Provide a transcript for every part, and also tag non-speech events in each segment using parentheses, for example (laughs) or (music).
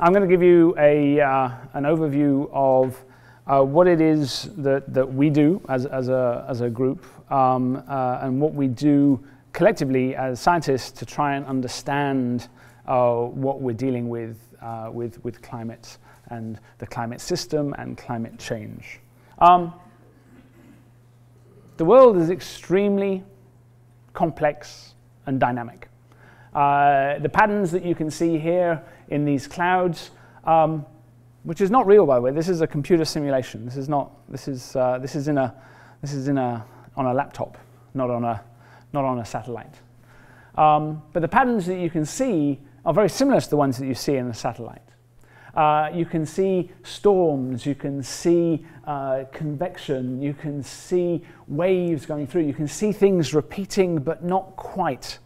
I'm going to give you a, uh, an overview of uh, what it is that, that we do as, as, a, as a group um, uh, and what we do collectively as scientists to try and understand uh, what we're dealing with, uh, with, with climate and the climate system and climate change. Um, the world is extremely complex and dynamic. Uh, the patterns that you can see here in these clouds, um, which is not real, by the way. This is a computer simulation. This is not. This is uh, this is in a this is in a on a laptop, not on a not on a satellite. Um, but the patterns that you can see are very similar to the ones that you see in the satellite. Uh, you can see storms, you can see uh, convection, you can see waves going through, you can see things repeating but not quite.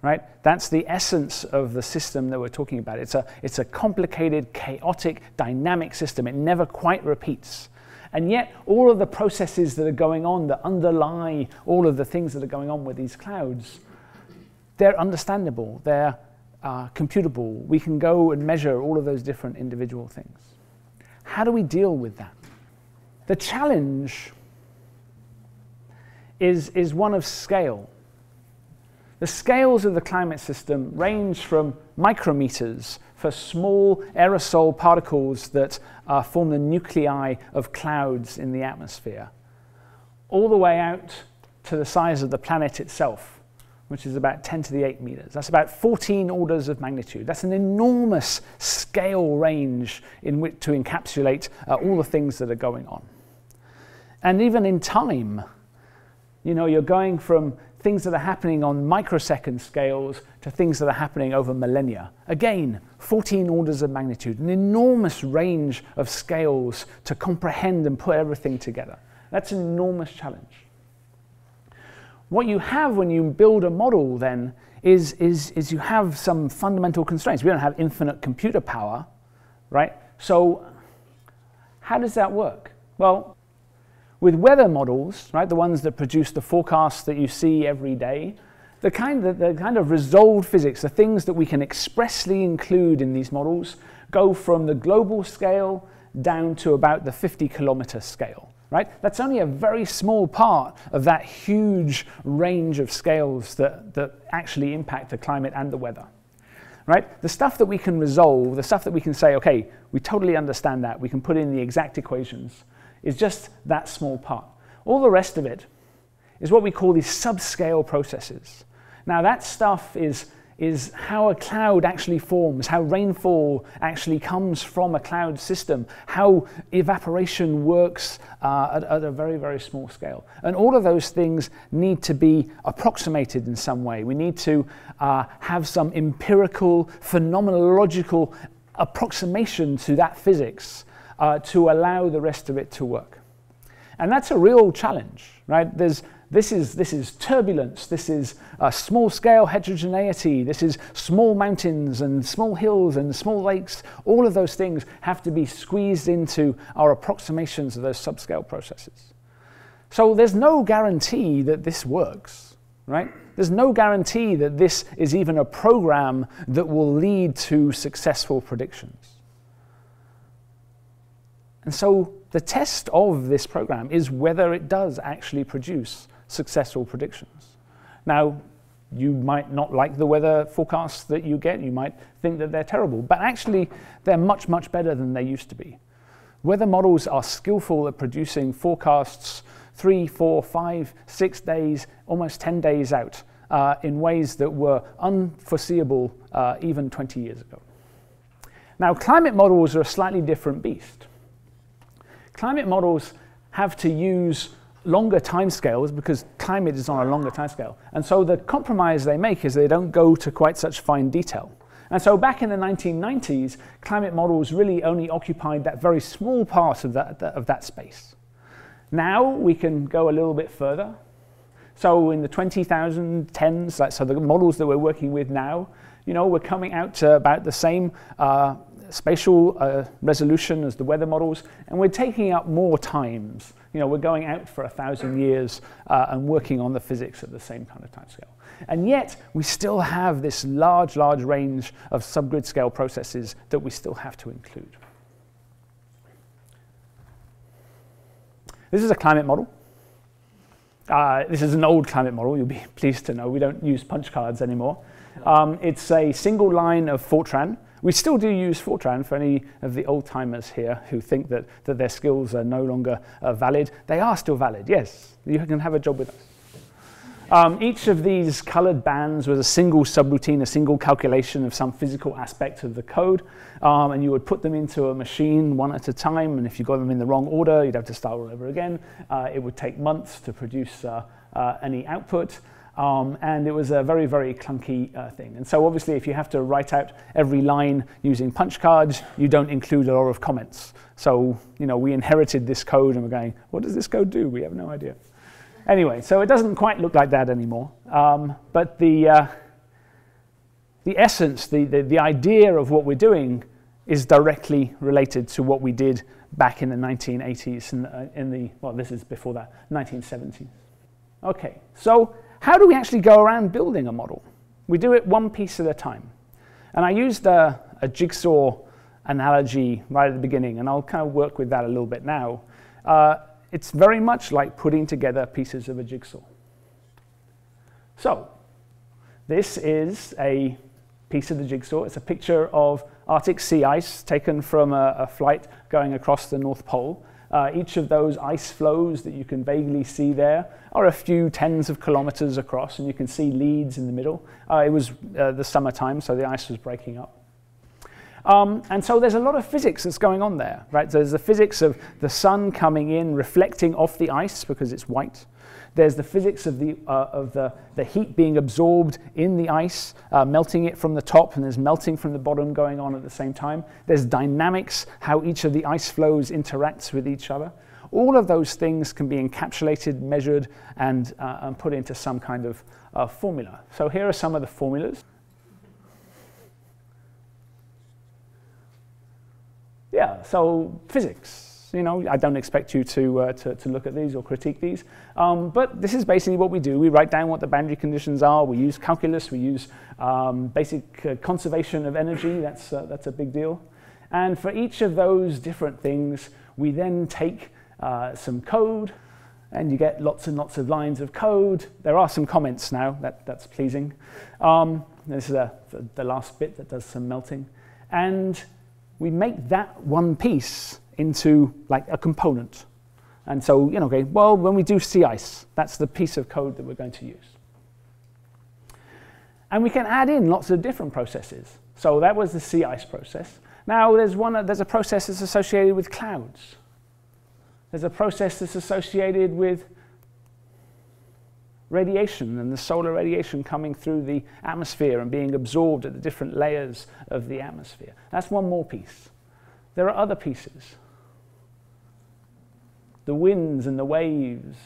Right? That's the essence of the system that we're talking about. It's a, it's a complicated, chaotic, dynamic system. It never quite repeats. And yet, all of the processes that are going on that underlie all of the things that are going on with these clouds, they're understandable, they're uh, computable. We can go and measure all of those different individual things. How do we deal with that? The challenge is, is one of scale. The scales of the climate system range from micrometers for small aerosol particles that uh, form the nuclei of clouds in the atmosphere, all the way out to the size of the planet itself, which is about 10 to the 8 meters. That's about 14 orders of magnitude. That's an enormous scale range in which to encapsulate uh, all the things that are going on. And even in time, you know, you're going from things that are happening on microsecond scales to things that are happening over millennia. Again, 14 orders of magnitude, an enormous range of scales to comprehend and put everything together. That's an enormous challenge. What you have when you build a model then is, is, is you have some fundamental constraints. We don't have infinite computer power, right? So how does that work? Well, with weather models, right, the ones that produce the forecasts that you see every day, the kind, of, the kind of resolved physics, the things that we can expressly include in these models, go from the global scale down to about the 50 kilometer scale right? That's only a very small part of that huge range of scales that, that actually impact the climate and the weather, right? The stuff that we can resolve, the stuff that we can say, okay, we totally understand that, we can put in the exact equations, is just that small part. All the rest of it is what we call these subscale processes. Now that stuff is is how a cloud actually forms, how rainfall actually comes from a cloud system, how evaporation works uh, at, at, a very, very small scale. And all of those things need to be approximated in some way. We need to uh, have some empirical, phenomenological approximation to that physics uh, to allow the rest of it to work. And that's a real challenge, right? There's, this is, this is turbulence, this is uh, small scale heterogeneity, this is small mountains and small hills and small lakes. All of those things have to be squeezed into our approximations of those subscale processes. So there's no guarantee that this works, right? There's no guarantee that this is even a program that will lead to successful predictions. And so the test of this program is whether it does actually produce successful predictions. Now, you might not like the weather forecasts that you get. You might think that they're terrible, but actually, they're much, much better than they used to be. Weather models are skillful at producing forecasts three, four, five, six days, almost 10 days out uh, in ways that were unforeseeable uh, even 20 years ago. Now, climate models are a slightly different beast. Climate models have to use longer timescales because climate is on a longer timescale. And so the compromise they make is they don't go to quite such fine detail. And so back in the 1990s, climate models really only occupied that very small part of that, of that space. Now we can go a little bit further. So in the 20,010s, so the models that we're working with now, you know, we're coming out to about the same uh, spatial uh, resolution as the weather models, and we're taking up more times. You know, we're going out for a thousand years uh, and working on the physics at the same kind of time scale. And yet, we still have this large, large range of subgrid scale processes that we still have to include. This is a climate model. Uh, this is an old climate model, you'll be (laughs) pleased to know. We don't use punch cards anymore. Um, it's a single line of Fortran. We still do use Fortran for any of the old timers here who think that, that their skills are no longer uh, valid. They are still valid, yes. You can have a job with us. Um, each of these colored bands was a single subroutine, a single calculation of some physical aspect of the code. Um, and you would put them into a machine one at a time. And if you got them in the wrong order, you'd have to start all over again. Uh, it would take months to produce uh, uh, any output. Um, and it was a very, very clunky uh, thing. And so obviously, if you have to write out every line using punch cards, you don't include a lot of comments. So, you know, we inherited this code and we're going, what does this code do? We have no idea. Anyway, so it doesn't quite look like that anymore. Um, but the, uh, the essence, the, the, the idea of what we're doing is directly related to what we did back in the 1980s, in the, uh, in the well, this is before that, 1970s. Okay, so how do we actually go around building a model? We do it one piece at a time. And I used a, a jigsaw analogy right at the beginning, and I'll kind of work with that a little bit now. Uh, it's very much like putting together pieces of a jigsaw. So, this is a piece of the jigsaw. It's a picture of Arctic sea ice taken from a, a flight going across the North Pole. Uh, each of those ice floes that you can vaguely see there are a few tens of kilometers across, and you can see leads in the middle. Uh, it was uh, the summertime, so the ice was breaking up. Um, and so there's a lot of physics that's going on there, right? So there's the physics of the sun coming in, reflecting off the ice because it's white. There's the physics of the, uh, of the, the heat being absorbed in the ice, uh, melting it from the top, and there's melting from the bottom going on at the same time. There's dynamics, how each of the ice floes interacts with each other. All of those things can be encapsulated, measured, and, uh, and put into some kind of uh, formula. So here are some of the formulas. yeah, so physics. You know, I don't expect you to, uh, to, to, look at these or critique these. Um, but this is basically what we do. We write down what the boundary conditions are. We use calculus. We use um, basic uh, conservation of energy. That's, uh, that's a big deal. And for each of those different things, we then take uh, some code, and you get lots and lots of lines of code. There are some comments now. That, that's pleasing. Um, this is a, the last bit that does some melting. And we make that one piece into like a component. And so, you know, okay, well, when we do sea ice, that's the piece of code that we're going to use. And we can add in lots of different processes. So that was the sea ice process. Now there's, one, there's a process that's associated with clouds. There's a process that's associated with radiation and the solar radiation coming through the atmosphere and being absorbed at the different layers of the atmosphere. That's one more piece. There are other pieces. The winds and the waves,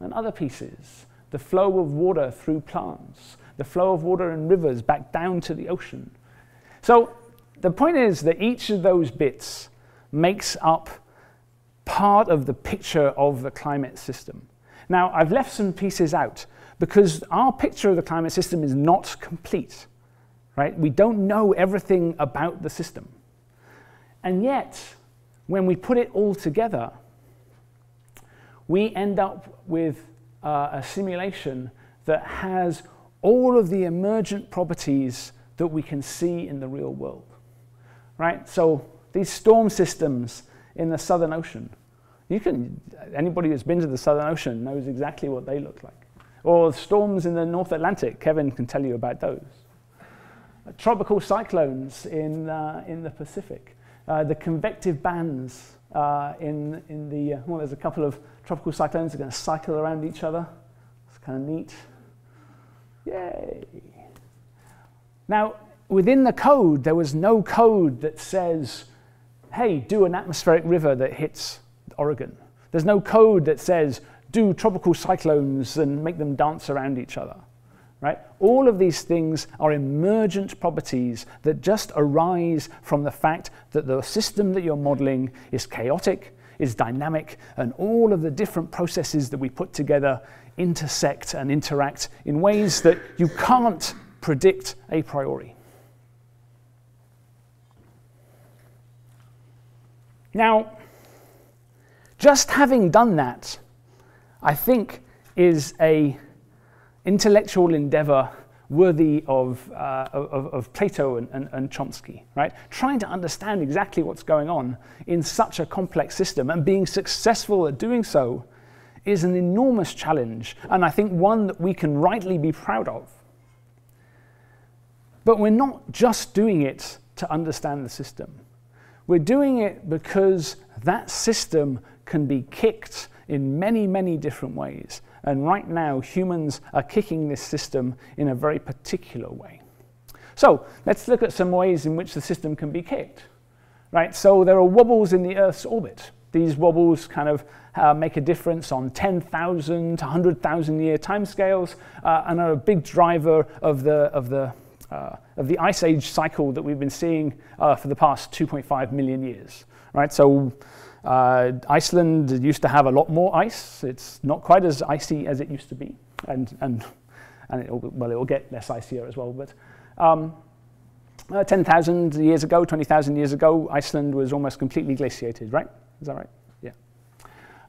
and other pieces. The flow of water through plants, the flow of water in rivers back down to the ocean. So the point is that each of those bits makes up part of the picture of the climate system. Now, I've left some pieces out because our picture of the climate system is not complete, right? We don't know everything about the system. And yet, when we put it all together, we end up with uh, a simulation that has all of the emergent properties that we can see in the real world, right? So these storm systems in the Southern Ocean, you can, anybody who's been to the Southern Ocean knows exactly what they look like. Or storms in the North Atlantic, Kevin can tell you about those. Uh, tropical cyclones in, uh, in the Pacific. Uh, the convective bands uh, in, in the, uh, well, there's a couple of tropical cyclones that are going to cycle around each other. It's kind of neat. Yay. Now, within the code, there was no code that says, hey, do an atmospheric river that hits Oregon. There's no code that says do tropical cyclones and make them dance around each other. Right? All of these things are emergent properties that just arise from the fact that the system that you're modeling is chaotic, is dynamic, and all of the different processes that we put together intersect and interact in ways that you can't predict a priori. Now, just having done that, I think, is a intellectual endeavor worthy of, uh, of, of, Plato and, and, and, Chomsky, right? Trying to understand exactly what's going on in such a complex system and being successful at doing so is an enormous challenge, and I think one that we can rightly be proud of. But we're not just doing it to understand the system. We're doing it because that system can be kicked in many, many different ways. And right now, humans are kicking this system in a very particular way. So let's look at some ways in which the system can be kicked. Right, so there are wobbles in the Earth's orbit. These wobbles kind of uh, make a difference on 10,000 to 100,000 year timescales uh, and are a big driver of the, of, the, uh, of the ice age cycle that we've been seeing uh, for the past 2.5 million years. Right, so uh, Iceland used to have a lot more ice. It's not quite as icy as it used to be, and and and it'll, well, it will get less icier as well. But um, uh, 10,000 years ago, 20,000 years ago, Iceland was almost completely glaciated, right? Is that right? Yeah.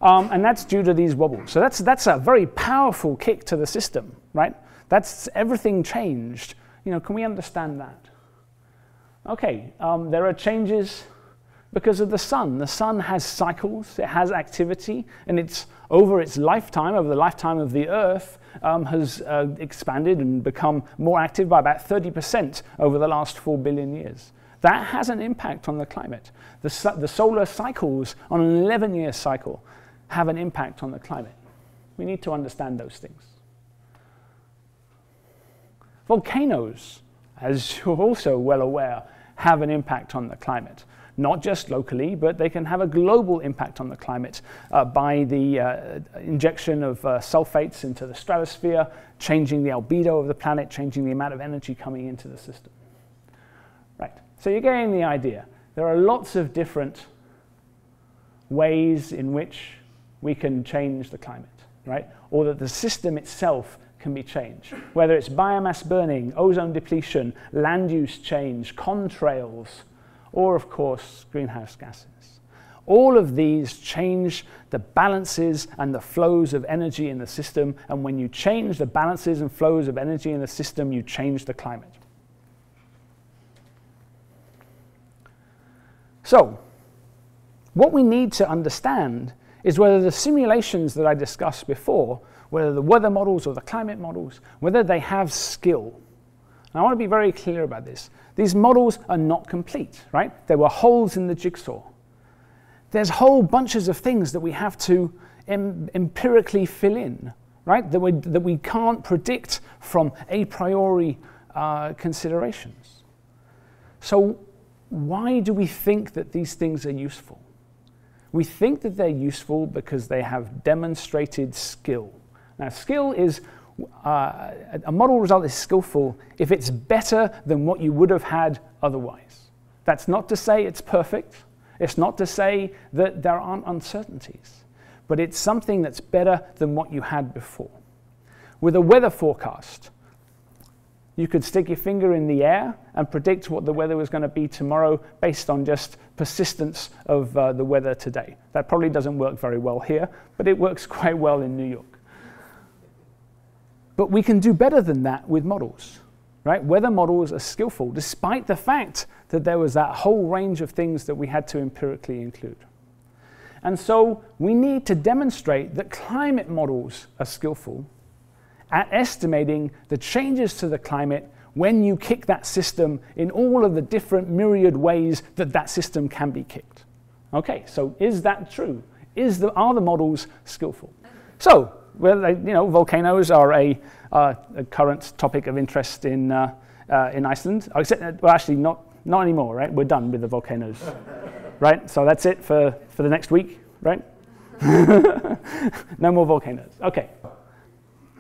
Um, and that's due to these wobbles. So that's that's a very powerful kick to the system, right? That's everything changed. You know, can we understand that? Okay, um, there are changes because of the sun. The sun has cycles, it has activity, and it's over its lifetime, over the lifetime of the Earth, um, has uh, expanded and become more active by about 30% over the last 4 billion years. That has an impact on the climate. The, the solar cycles on an 11 year cycle have an impact on the climate. We need to understand those things. Volcanoes, as you're also well aware, have an impact on the climate not just locally, but they can have a global impact on the climate uh, by the uh, injection of uh, sulfates into the stratosphere, changing the albedo of the planet, changing the amount of energy coming into the system. Right, so you're getting the idea. There are lots of different ways in which we can change the climate, right? Or that the system itself can be changed. Whether it's biomass burning, ozone depletion, land use change, contrails, or of course greenhouse gases. All of these change the balances and the flows of energy in the system, and when you change the balances and flows of energy in the system, you change the climate. So, what we need to understand is whether the simulations that I discussed before, whether the weather models or the climate models, whether they have skill. And I want to be very clear about this. These models are not complete, right? There were holes in the jigsaw. There's whole bunches of things that we have to em empirically fill in, right? That we, that we can't predict from a priori uh, considerations. So why do we think that these things are useful? We think that they're useful because they have demonstrated skill. Now, skill is uh, a model result is skillful if it's better than what you would have had otherwise. That's not to say it's perfect. It's not to say that there aren't uncertainties. But it's something that's better than what you had before. With a weather forecast, you could stick your finger in the air and predict what the weather was going to be tomorrow based on just persistence of uh, the weather today. That probably doesn't work very well here, but it works (laughs) quite well in New York. But we can do better than that with models, right? Weather models are skillful, despite the fact that there was that whole range of things that we had to empirically include. And so we need to demonstrate that climate models are skillful at estimating the changes to the climate when you kick that system in all of the different myriad ways that that system can be kicked. Okay, so is that true? Is the, are the models skillful? So well, they, you know, volcanoes are a, uh, a, current topic of interest in, uh, uh, in Iceland. Except, well, actually, not, not anymore, right? We're done with the volcanoes, (laughs) right? So that's it for, for the next week, right? (laughs) no more volcanoes. Okay.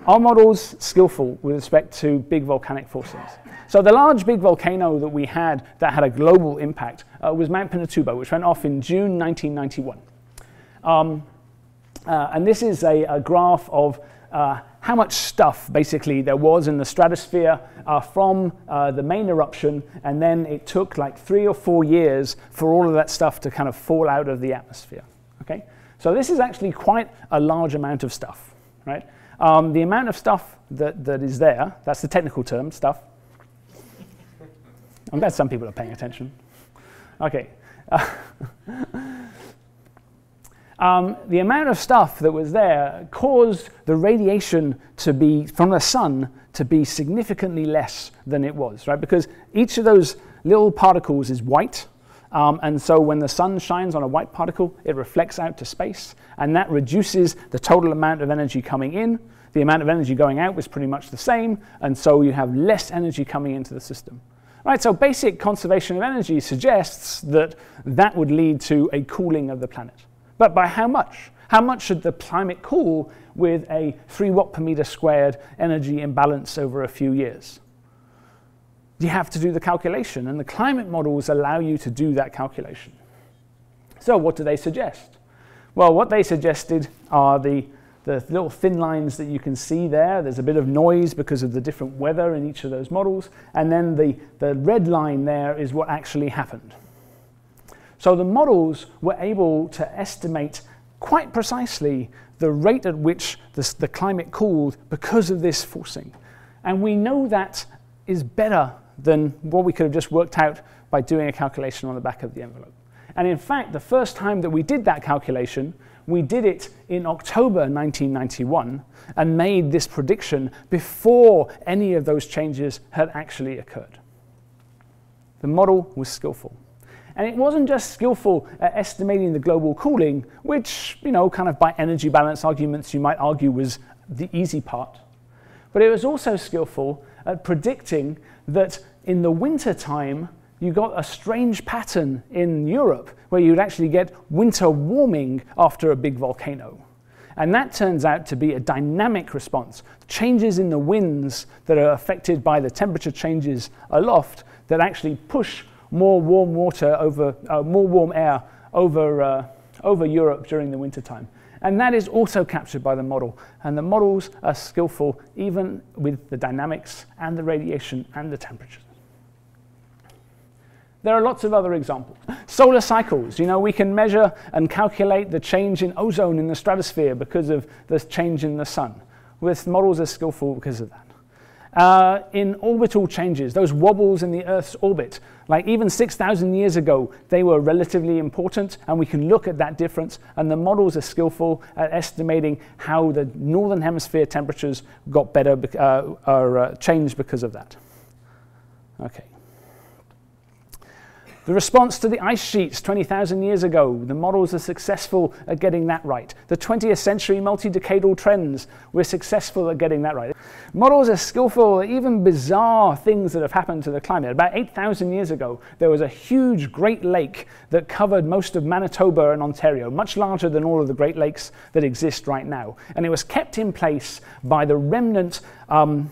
our model's skillful with respect to big volcanic forcings. So the large big volcano that we had that had a global impact uh, was Mount Pinatubo, which went off in June 1991. Um, uh, and this is a, a graph of uh, how much stuff basically there was in the stratosphere uh, from uh, the main eruption, and then it took like three or four years for all of that stuff to kind of fall out of the atmosphere. Okay, so this is actually quite a large amount of stuff, right? Um, the amount of stuff that, that is there, that's the technical term, stuff. I'm glad some people are paying attention. Okay. (laughs) um, the amount of stuff that was there caused the radiation to be from the sun to be significantly less than it was, right? Because each of those little particles is white, um, and so when the sun shines on a white particle, it reflects out to space, and that reduces the total amount of energy coming in. The amount of energy going out was pretty much the same, and so you have less energy coming into the system. Right, so basic conservation of energy suggests that that would lead to a cooling of the planet. But by how much? How much should the climate cool with a 3 watt per meter squared energy imbalance over a few years? You have to do the calculation, and the climate models allow you to do that calculation. So, what do they suggest? Well, what they suggested are the the little thin lines that you can see there, there's a bit of noise because of the different weather in each of those models. And then the, the red line there is what actually happened. So the models were able to estimate quite precisely the rate at which the, the climate cooled because of this forcing. And we know that is better than what we could have just worked out by doing a calculation on the back of the envelope. And in fact, the first time that we did that calculation, we did it in October 1991 and made this prediction before any of those changes had actually occurred. The model was skillful. And it wasn't just skillful at estimating the global cooling, which, you know, kind of by energy balance arguments you might argue was the easy part. But it was also skillful at predicting that in the winter time, you got a strange pattern in Europe where you'd actually get winter warming after a big volcano. And that turns out to be a dynamic response. Changes in the winds that are affected by the temperature changes aloft that actually push more warm water over, uh, more warm air over, uh, over Europe during the wintertime. And that is also captured by the model. And the models are skillful even with the dynamics and the radiation and the temperatures. There are lots of other examples. Solar cycles, you know, we can measure and calculate the change in ozone in the stratosphere because of the change in the sun. With models are skillful because of that. Uh, in orbital changes, those wobbles in the Earth's orbit, like even 6,000 years ago, they were relatively important, and we can look at that difference, and the models are skillful at estimating how the northern hemisphere temperatures got better, uh, or uh, changed because of that. Okay. The response to the ice sheets 20,000 years ago, the models are successful at getting that right. The 20th century multi-decadal trends, we're successful at getting that right. Models are skillful at even bizarre things that have happened to the climate. About 8,000 years ago, there was a huge Great Lake that covered most of Manitoba and Ontario, much larger than all of the Great Lakes that exist right now. And it was kept in place by the remnant um,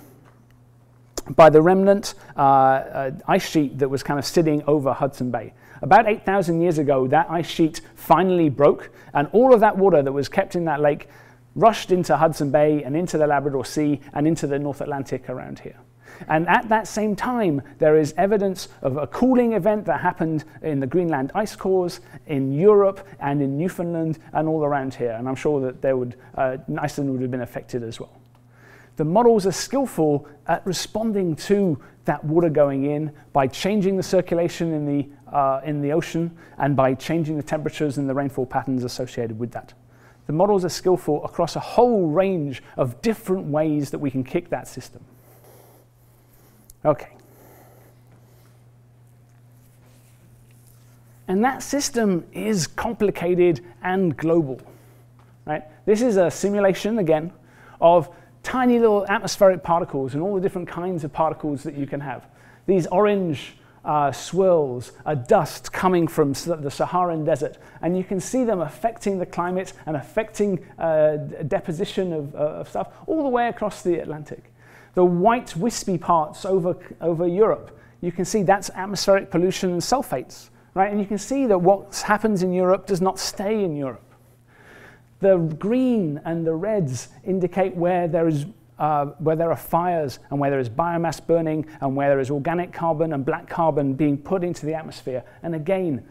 by the remnant uh, uh, ice sheet that was kind of sitting over Hudson Bay. About 8,000 years ago, that ice sheet finally broke, and all of that water that was kept in that lake rushed into Hudson Bay and into the Labrador Sea and into the North Atlantic around here. And at that same time, there is evidence of a cooling event that happened in the Greenland ice cores, in Europe, and in Newfoundland, and all around here. And I'm sure that would, uh, Iceland would have been affected as well the models are skillful at responding to that water going in by changing the circulation in the, uh, in the ocean and by changing the temperatures and the rainfall patterns associated with that. The models are skillful across a whole range of different ways that we can kick that system. Okay. And that system is complicated and global. Right? This is a simulation, again, of tiny little atmospheric particles and all the different kinds of particles that you can have. These orange uh, swirls, are dust coming from the Saharan desert. And you can see them affecting the climate and affecting uh, deposition of, uh, of stuff all the way across the Atlantic. The white wispy parts over, over Europe, you can see that's atmospheric pollution and sulfates, right? And you can see that what happens in Europe does not stay in Europe. The green and the reds indicate where there is uh, where there are fires and where there is biomass burning and where there is organic carbon and black carbon being put into the atmosphere. And again,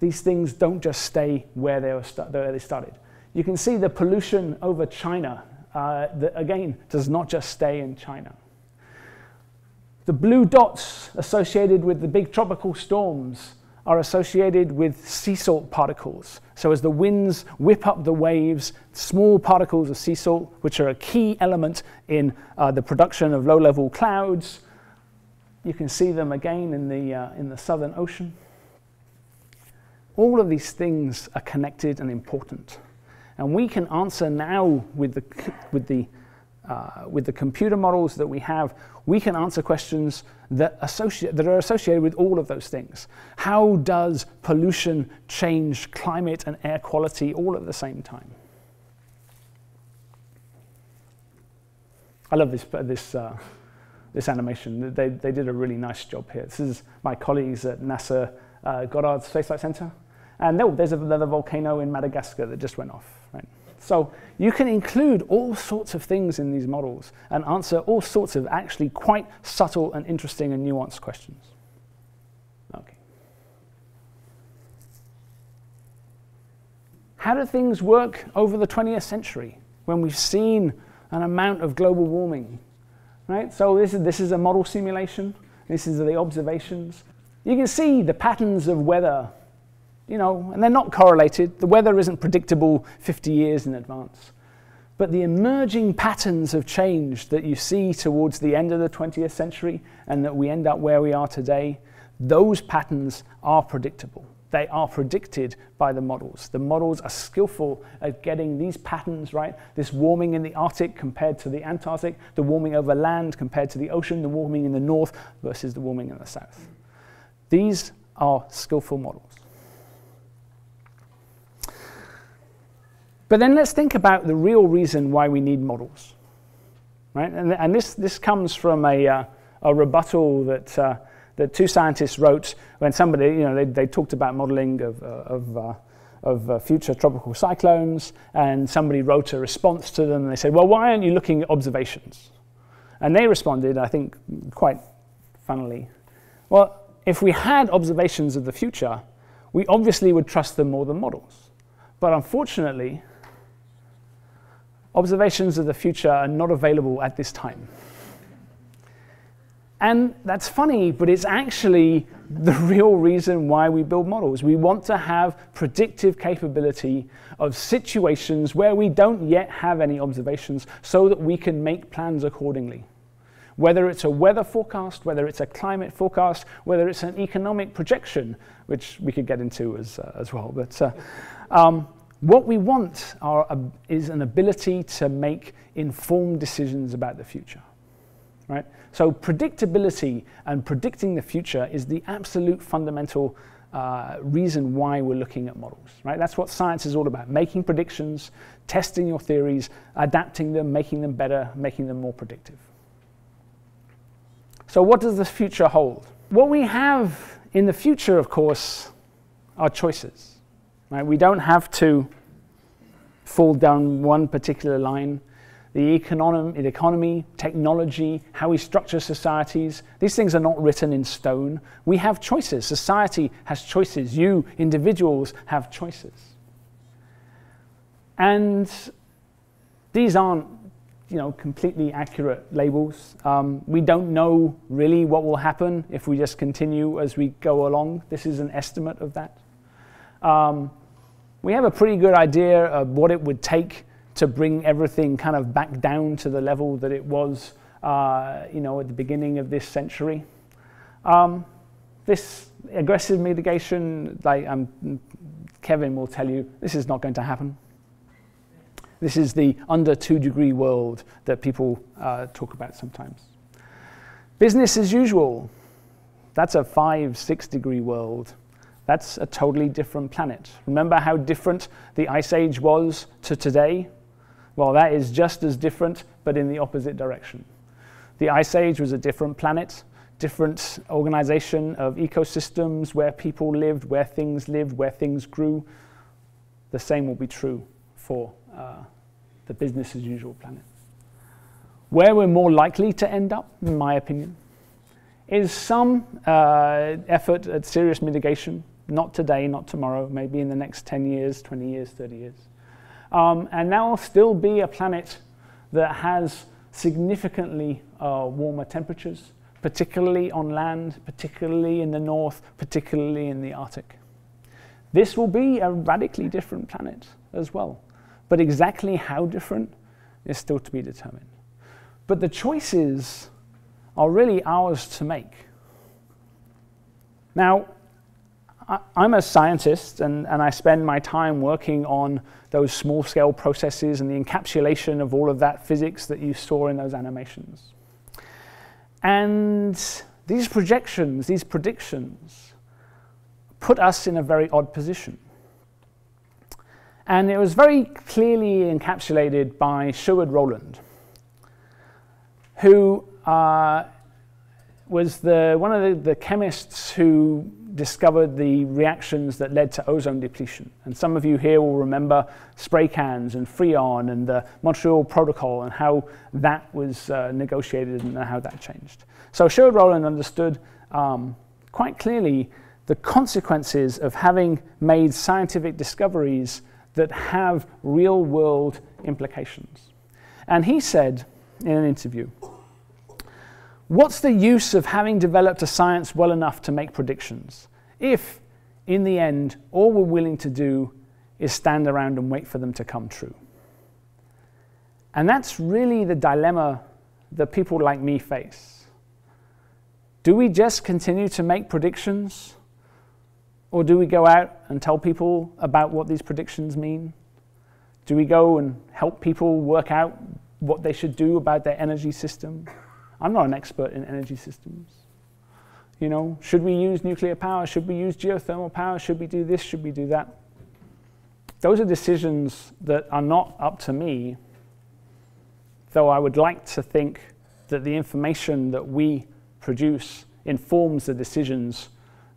these things don't just stay where they, were where they started. You can see the pollution over China, uh, that again, does not just stay in China. The blue dots associated with the big tropical storms are associated with sea salt particles. So as the winds whip up the waves, small particles of sea salt, which are a key element in uh, the production of low-level clouds, you can see them again in the, uh, in the Southern Ocean. All of these things are connected and important. And we can answer now with the, with the uh, with the computer models that we have, we can answer questions that, associate, that are associated with all of those things. How does pollution change climate and air quality all at the same time? I love this, this, uh, this animation. They, they did a really nice job here. This is my colleagues at NASA uh, Goddard Space Flight Center. And no, there's another volcano in Madagascar that just went off. So you can include all sorts of things in these models and answer all sorts of actually quite subtle and interesting and nuanced questions. Okay. How do things work over the 20th century when we've seen an amount of global warming? Right? So this is, this is a model simulation. This is the observations. You can see the patterns of weather you know, and they're not correlated. The weather isn't predictable 50 years in advance. But the emerging patterns of change that you see towards the end of the 20th century and that we end up where we are today, those patterns are predictable. They are predicted by the models. The models are skillful at getting these patterns right. This warming in the Arctic compared to the Antarctic, the warming over land compared to the ocean, the warming in the north versus the warming in the south. These are skillful models. But then let's think about the real reason why we need models. Right? And, and this, this comes from a, uh, a rebuttal that, uh, that two scientists wrote when somebody, you know, they, they talked about modeling of, uh, of, uh, of uh, future tropical cyclones, and somebody wrote a response to them, and they said, well, why aren't you looking at observations? And they responded, I think, quite funnily, well, if we had observations of the future, we obviously would trust them more than models. But unfortunately, observations of the future are not available at this time. And that's funny, but it's actually the (laughs) real reason why we build models. We want to have predictive capability of situations where we don't yet have any observations so that we can make plans accordingly. Whether it's a weather forecast, whether it's a climate forecast, whether it's an economic projection, which we could get into as, uh, as well. But uh, um, what we want are, is an ability to make informed decisions about the future. Right? So predictability and predicting the future is the absolute fundamental uh, reason why we're looking at models. Right? That's what science is all about, making predictions, testing your theories, adapting them, making them better, making them more predictive. So what does the future hold? What we have in the future, of course, are choices. Right? We don't have to fall down one particular line. The economy, the economy, technology, how we structure societies, these things are not written in stone. We have choices. Society has choices. You, individuals, have choices. And these aren't you know, completely accurate labels. Um, we don't know really what will happen if we just continue as we go along. This is an estimate of that. Um, we have a pretty good idea of what it would take to bring everything kind of back down to the level that it was, uh, you know, at the beginning of this century. Um, this aggressive mitigation, like um, Kevin will tell you, this is not going to happen. This is the under two degree world that people uh, talk about sometimes. Business as usual. That's a five, six degree world. That's a totally different planet. Remember how different the Ice Age was to today? Well, that is just as different, but in the opposite direction. The Ice Age was a different planet, different organization of ecosystems, where people lived, where things lived, where things grew. The same will be true for uh, the business as usual planet. Where we're more likely to end up, in my opinion, is some uh, effort at serious mitigation. Not today, not tomorrow, maybe in the next 10 years, 20 years, 30 years. Um, and that will still be a planet that has significantly uh, warmer temperatures, particularly on land, particularly in the north, particularly in the Arctic. This will be a radically different planet as well. But exactly how different is still to be determined. But the choices are really ours to make. Now, I, am a scientist and, and I spend my time working on those small scale processes and the encapsulation of all of that physics that you saw in those animations. And these projections, these predictions, put us in a very odd position. And it was very clearly encapsulated by Sherwood Rowland, who uh, was the, one of the, the chemists who discovered the reactions that led to ozone depletion. And some of you here will remember spray cans and Freon and the Montreal Protocol and how that was uh, negotiated and how that changed. So Sherwood Rowland understood um, quite clearly the consequences of having made scientific discoveries that have real world implications. And he said in an interview, What's the use of having developed a science well enough to make predictions if, in the end, all we're willing to do is stand around and wait for them to come true? And that's really the dilemma that people like me face. Do we just continue to make predictions? Or do we go out and tell people about what these predictions mean? Do we go and help people work out what they should do about their energy system? I'm not an expert in energy systems. You know, should we use nuclear power? Should we use geothermal power? Should we do this? Should we do that? Those are decisions that are not up to me, though I would like to think that the information that we produce informs the decisions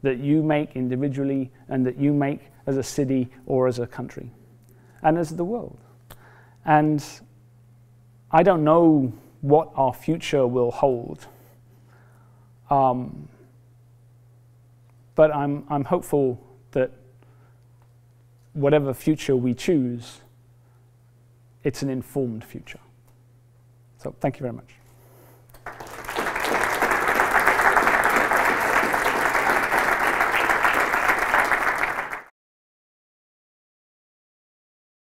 that you make individually and that you make as a city or as a country and as the world. And I don't know what our future will hold. Um, but I'm, I'm hopeful that whatever future we choose, it's an informed future. So thank you very much.